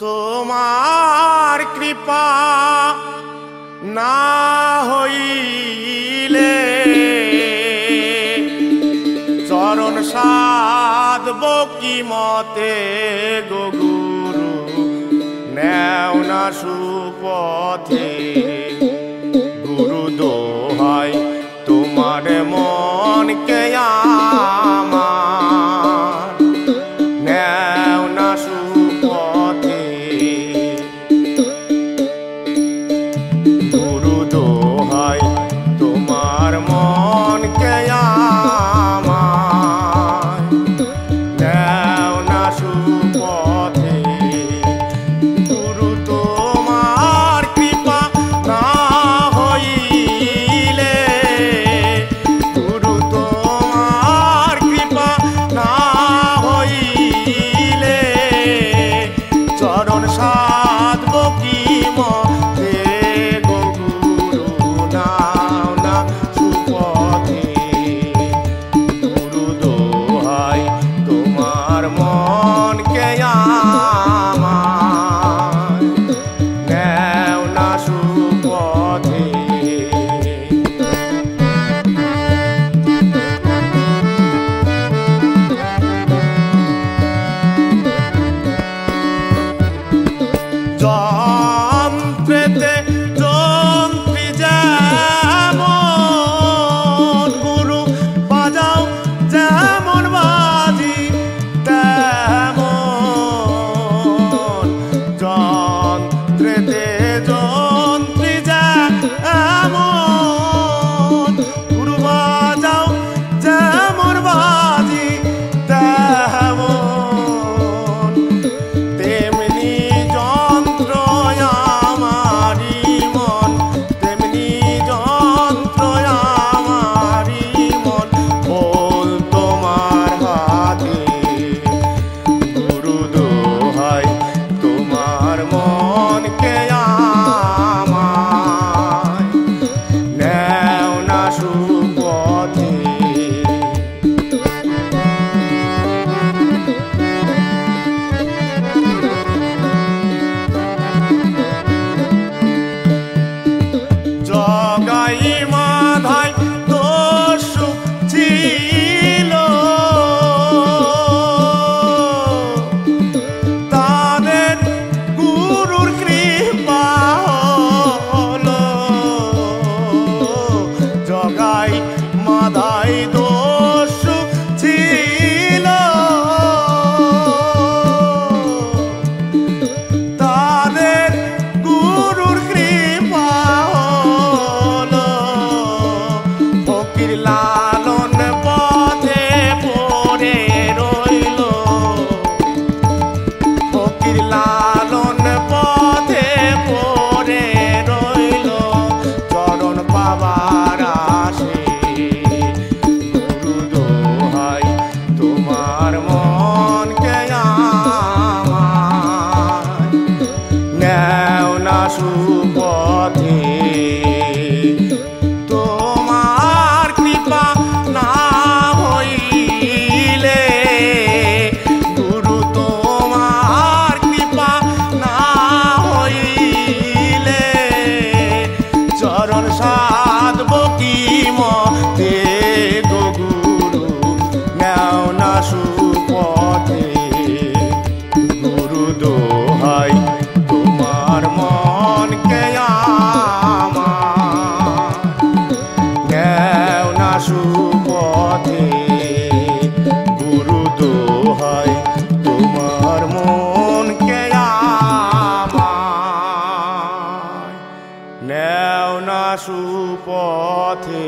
তোমার কৃপা না হইলে চরণ সাদ বকি মতে গগুরু নেও না সুপথে সুপথে